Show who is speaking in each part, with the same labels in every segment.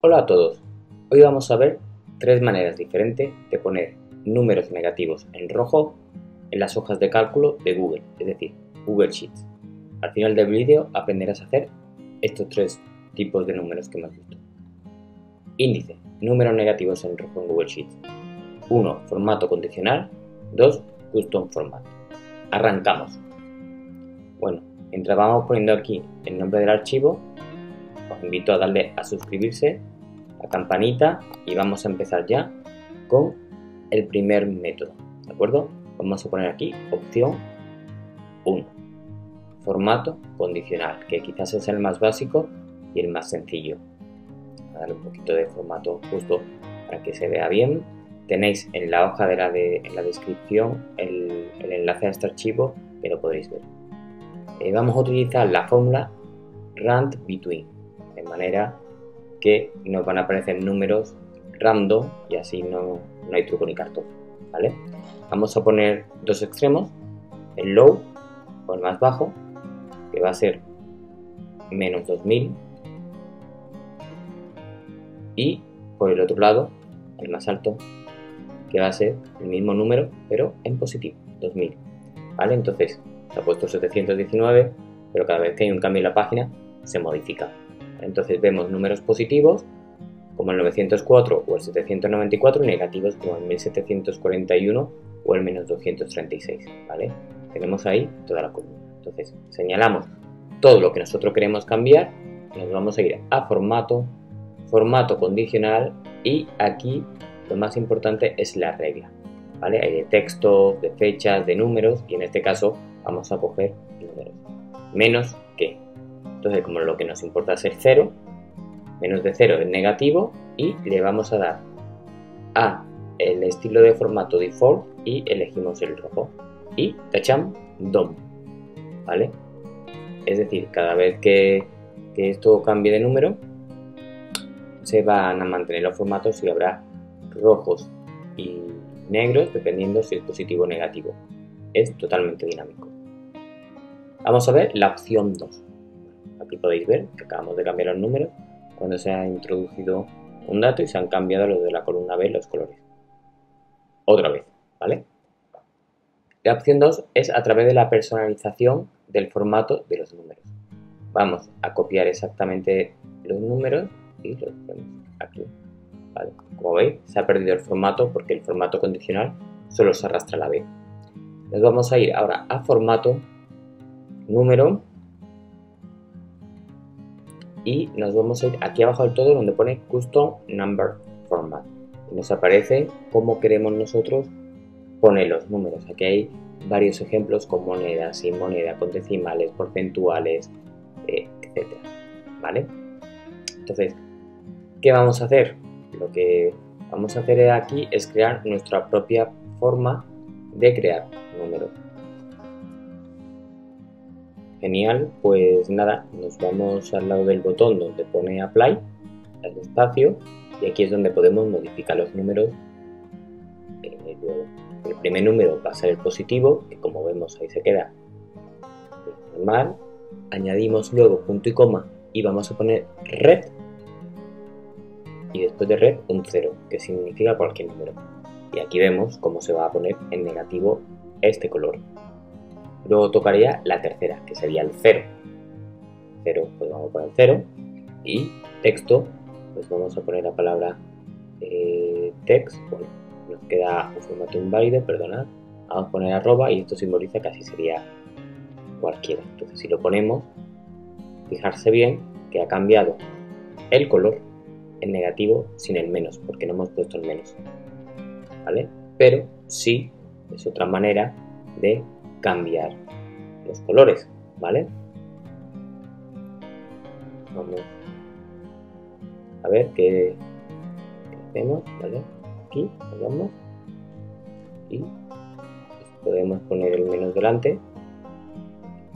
Speaker 1: Hola a todos, hoy vamos a ver tres maneras diferentes de poner números negativos en rojo en las hojas de cálculo de Google, es decir, Google Sheets. Al final del vídeo aprenderás a hacer estos tres tipos de números que hemos visto. Índice, números negativos en rojo en Google Sheets. 1. Formato condicional. 2. Custom format. Arrancamos. Bueno, mientras vamos poniendo aquí el nombre del archivo, os invito a darle a suscribirse, la campanita y vamos a empezar ya con el primer método, ¿de acuerdo? Vamos a poner aquí opción 1, formato condicional, que quizás es el más básico y el más sencillo. a darle un poquito de formato justo para que se vea bien. Tenéis en la hoja de la, de, en la descripción el, el enlace a este archivo que lo podréis ver. Eh, vamos a utilizar la fórmula rand between manera que nos van a aparecer números random y así no, no hay truco ni cartón, ¿vale? Vamos a poner dos extremos, el low o el más bajo, que va a ser menos 2000 y por el otro lado, el más alto, que va a ser el mismo número, pero en positivo, 2000, ¿vale? Entonces, se ha puesto 719, pero cada vez que hay un cambio en la página, se modifica. Entonces vemos números positivos como el 904 o el 794 y negativos como el 1741 o el menos 236, ¿vale? Tenemos ahí toda la columna. Entonces señalamos todo lo que nosotros queremos cambiar, nos vamos a ir a formato, formato condicional y aquí lo más importante es la regla. Hay de texto, de fechas, de números y en este caso vamos a coger números. Menos entonces, como lo que nos importa es el 0, menos de 0 es negativo y le vamos a dar a el estilo de formato default y elegimos el rojo. Y tachamos DOM, ¿vale? Es decir, cada vez que, que esto cambie de número, se van a mantener los formatos y habrá rojos y negros dependiendo si es positivo o negativo. Es totalmente dinámico. Vamos a ver la opción 2. Aquí podéis ver que acabamos de cambiar los números cuando se ha introducido un dato y se han cambiado los de la columna B los colores. Otra vez, ¿vale? La opción 2 es a través de la personalización del formato de los números. Vamos a copiar exactamente los números y los ponemos aquí. Como veis, se ha perdido el formato porque el formato condicional solo se arrastra la B. Nos vamos a ir ahora a formato, número y nos vamos a ir aquí abajo del todo donde pone Custom Number Format. Y nos aparece cómo queremos nosotros poner los números. Aquí hay varios ejemplos con monedas, sin moneda, con decimales, porcentuales, eh, etc. ¿Vale? Entonces, ¿qué vamos a hacer? Lo que vamos a hacer aquí es crear nuestra propia forma de crear números. Genial, pues nada, nos vamos al lado del botón donde pone Apply, al espacio, y aquí es donde podemos modificar los números. El primer número va a ser el positivo, que como vemos ahí se queda normal. Añadimos luego punto y coma y vamos a poner red. Y después de red un 0, que significa cualquier número. Y aquí vemos cómo se va a poner en negativo este color. Luego tocaría la tercera, que sería el 0. 0, pues vamos a poner 0. Y texto, pues vamos a poner la palabra eh, text. Bueno, nos queda un formato inválido, perdonad. Vamos a poner arroba y esto simboliza que así sería cualquiera. Entonces, si lo ponemos, fijarse bien que ha cambiado el color en negativo sin el menos, porque no hemos puesto el menos. ¿Vale? Pero sí es otra manera de cambiar los colores, ¿vale? Vamos a ver qué, hacemos, ¿vale? Aquí, vamos y podemos poner el menos delante,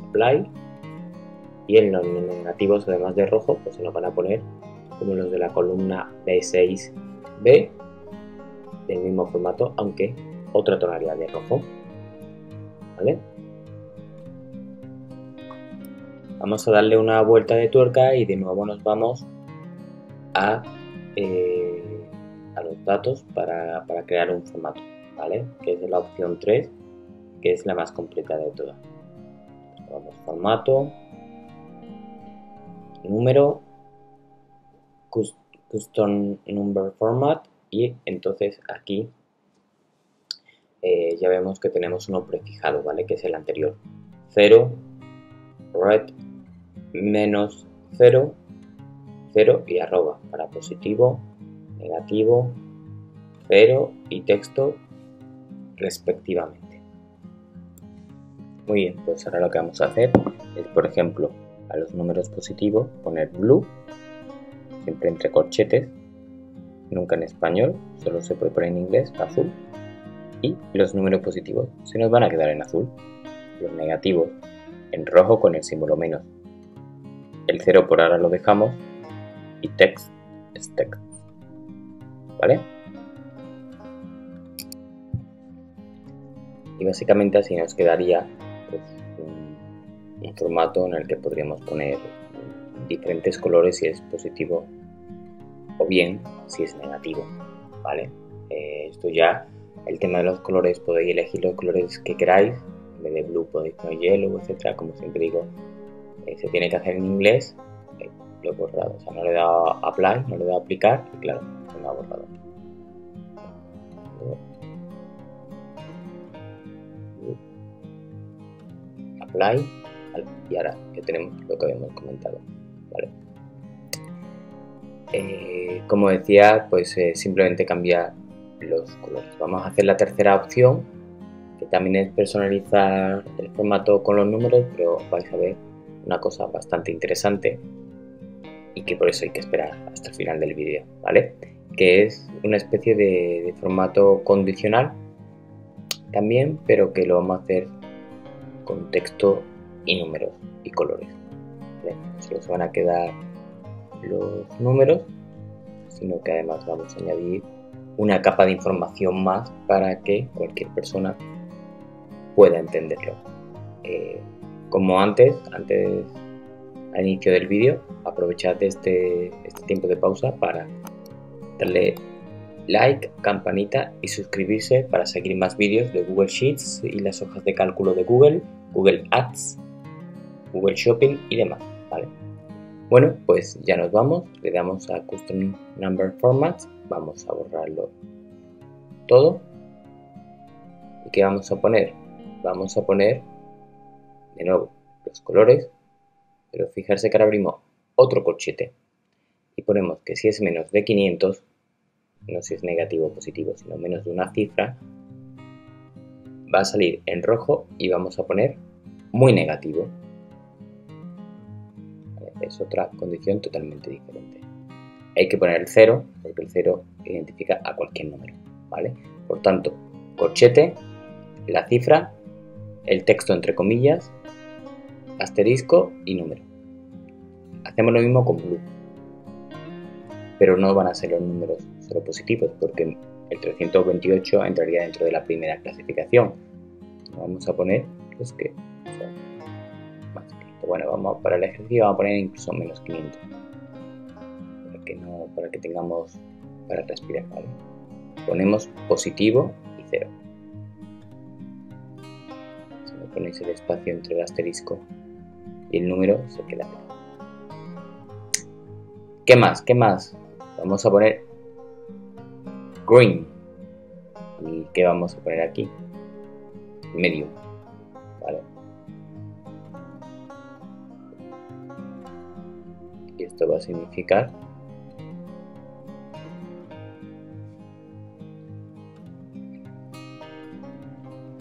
Speaker 1: apply y en los negativos además de rojo pues se nos van a poner como los de la columna B6B del mismo formato aunque otra tonalidad de rojo Vamos a darle una vuelta de tuerca y de nuevo nos vamos a eh, a los datos para, crear un formato, ¿vale? Que es la opción 3, que es la más completa de todas. Vamos, formato, número, custom number format y entonces aquí eh, ya vemos que tenemos uno prefijado, ¿vale? Que es el anterior. 0, red, menos 0, 0 y arroba para positivo, negativo, 0 y texto respectivamente. Muy bien, pues ahora lo que vamos a hacer es, por ejemplo, a los números positivos poner blue, siempre entre corchetes, nunca en español, solo se puede poner en inglés, azul y los números positivos se nos van a quedar en azul, los negativos en rojo con el símbolo menos. El 0 por ahora lo dejamos y text es text. ¿Vale? Y básicamente así nos quedaría pues, un, formato en el que podríamos poner diferentes colores si es positivo o bien si es negativo. ¿Vale? Eh, esto ya el tema de los colores podéis elegir los colores que queráis en vez de blue podéis poner yellow etcétera como siempre digo eh, se tiene que hacer en inglés eh, lo he borrado o sea no le he dado apply no le he dado aplicar y claro se me ha borrado. Apply y ahora que tenemos lo que habíamos comentado vale. Eh, como decía pues simplemente cambiar los colores. Vamos a hacer la tercera opción, que también es personalizar el formato con los números, pero vais a ver una cosa bastante interesante y que por eso hay que esperar hasta el final del vídeo, ¿vale? Que es una especie de, formato condicional también, pero que lo vamos a hacer con texto y números y colores. Solo se van a quedar los números, sino que además vamos a añadir una capa de información más para que cualquier persona pueda entenderlo. Eh, como antes, antes al inicio del vídeo, aprovechad este, este tiempo de pausa para darle like, campanita y suscribirse para seguir más vídeos de Google Sheets y las hojas de cálculo de Google, Google Ads, Google Shopping y demás. ¿vale? Bueno, pues ya nos vamos, le damos a Custom Number Formats vamos a borrarlo todo. ¿Y qué vamos a poner? Vamos a poner de nuevo los colores, pero fijarse que ahora abrimos otro corchete y ponemos que si es menos de 500, no si es negativo o positivo, sino menos de una cifra, va a salir en rojo y vamos a poner muy negativo. Es otra condición totalmente diferente hay que poner el 0, porque el 0 identifica a cualquier número, ¿vale? Por tanto, corchete, la cifra, el texto entre comillas, asterisco y número. Hacemos lo mismo con blue, pero no van a ser los números solo positivos, porque el 328 entraría dentro de la primera clasificación. Vamos a poner los que son más Bueno, vamos para el ejercicio vamos a poner incluso menos 500 no, para que tengamos para respirar, ¿vale? Ponemos positivo y cero. Si me ponéis el espacio entre el asterisco y el número, se queda ¿Qué más? ¿Qué más? Vamos a poner green. ¿Y qué vamos a poner aquí? Medium. ¿Vale? Y esto va a significar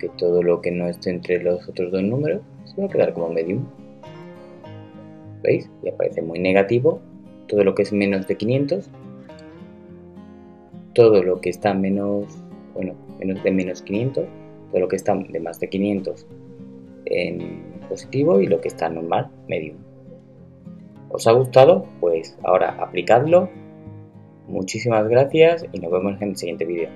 Speaker 1: que todo lo que no esté entre los otros dos números se va a quedar como medium. ¿Veis? Y aparece muy negativo. Todo lo que es menos de 500. Todo lo que está menos, bueno, menos de menos 500. Todo lo que está de más de 500 en positivo y lo que está normal, medium. ¿Os ha gustado? Pues ahora aplicadlo. Muchísimas gracias y nos vemos en el siguiente vídeo.